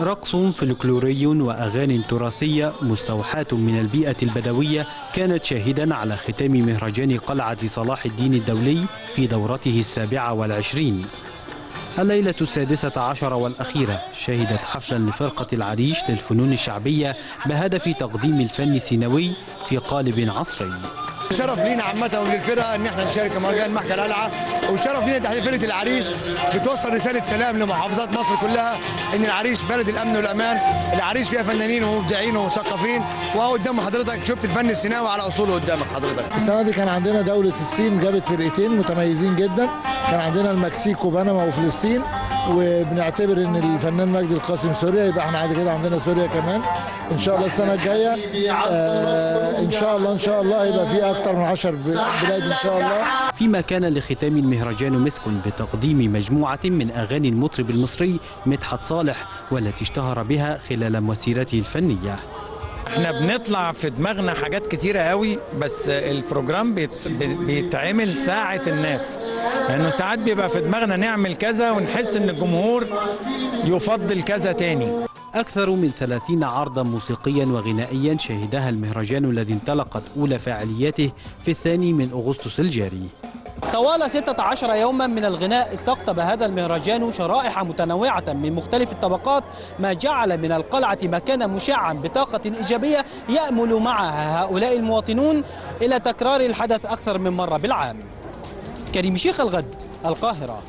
رقص فلكلوري وأغاني تراثية مستوحاة من البيئة البدوية كانت شاهدا على ختام مهرجان قلعة صلاح الدين الدولي في دورته السابعة والعشرين. الليلة السادسة عشر والأخيرة شهدت حفلا لفرقة العريش للفنون الشعبية بهدف تقديم الفن السينوي في قالب عصري. شرف لينا عامة وللفرقة إن إحنا نشارك مهرجان محكى القلعة. وشرف لينا تحت فرقة العريش بتوصل رسالة سلام لمحافظات مصر كلها إن العريش بلد الأمن والأمان، العريش فيها فنانين ومبدعين ومثقفين. وهو قدام حضرتك. شفت الفن السيناوي على أصوله قدامك حضرتك. السنة دي كان عندنا دولة الصين جابت فرقتين متميزين جدا. كان عندنا المكسيك وبنما وفلسطين. وبنعتبر إن الفنان مجدي القاسم سوريا يبقى إحنا بعد كده عندنا سوريا كمان. إن شاء الله السنة الجاية آه إن شاء الله إن شاء الله يبقى في أكتر من 10 بلاد إن شاء الله. فيما كان لختام المهرجان مسك بتقديم مجموعة من أغاني المطرب المصري مدحت صالح والتي اشتهر بها خلال مسيرته الفنية. إحنا بنطلع في دماغنا حاجات كتيرة قوي بس البروجرام بيت بيتعمل ساعة الناس. لأنه ساعات بيبقى في دماغنا نعمل كذا ونحس إن الجمهور يفضل كذا تاني. أكثر من 30 عرضا موسيقيا وغنائيا شهدها المهرجان الذي انطلقت أولى فعالياته في الثاني من أغسطس الجاري. طوال 16 يوما من الغناء استقطب هذا المهرجان شرائح متنوعة من مختلف الطبقات ما جعل من القلعة مكانا مشعا بطاقة إيجابية يأمل معها هؤلاء المواطنون إلى تكرار الحدث أكثر من مرة بالعام. كريم شيخ الغد القاهرة.